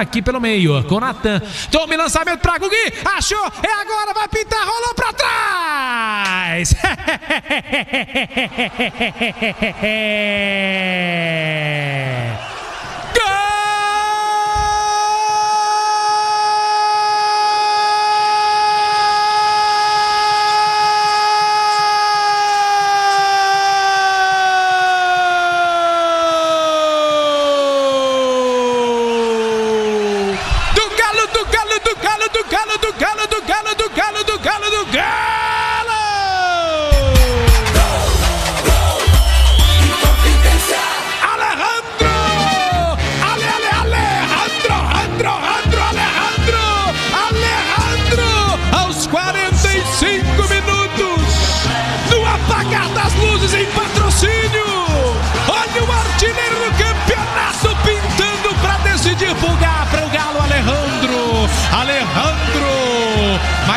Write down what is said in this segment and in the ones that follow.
Aqui pelo meio, com Natan. Tome lançamento pra Gugui. Achou, é agora, vai pintar, rolou pra trás.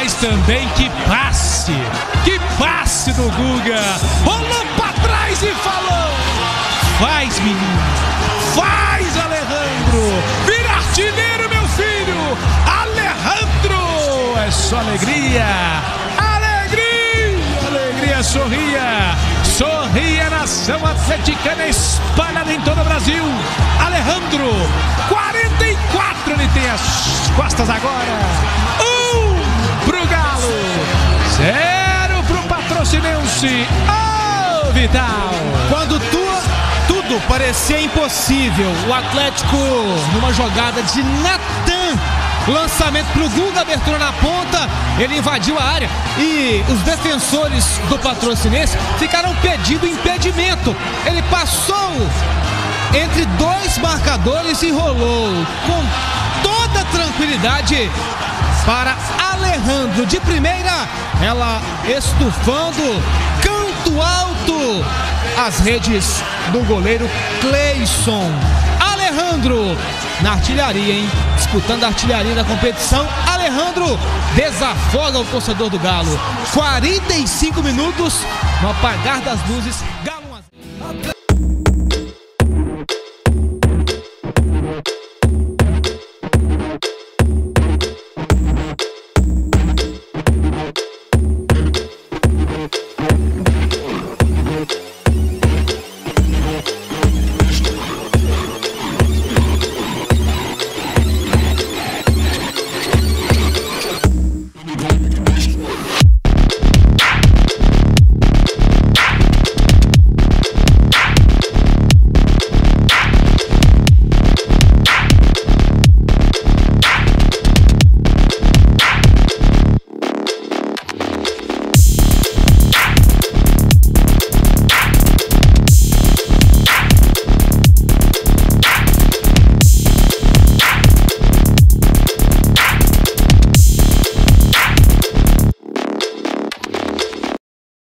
mas também que passe, que passe do Guga. Rolou pra trás e falou: Faz, menino, faz, Alejandro. Vira artilheiro, meu filho. Alejandro, é só alegria. Alegria, alegria, sorria. Sorria, nação atleticana espalhada em todo o Brasil. Alejandro, 44 ele tem as costas agora. Um Ô, oh, Vital! Quando tu, tudo parecia impossível, o Atlético, numa jogada de Natan, lançamento pro Guga, abertura na ponta, ele invadiu a área e os defensores do patrocinense ficaram pedindo impedimento. Ele passou entre dois marcadores e rolou com toda tranquilidade para Alejandro de primeira, ela estufando, canto alto, as redes do goleiro Cleison. Alejandro na artilharia, hein? Disputando a artilharia da competição. Alejandro desafoga o torcedor do Galo. 45 minutos no apagar das luzes. Galo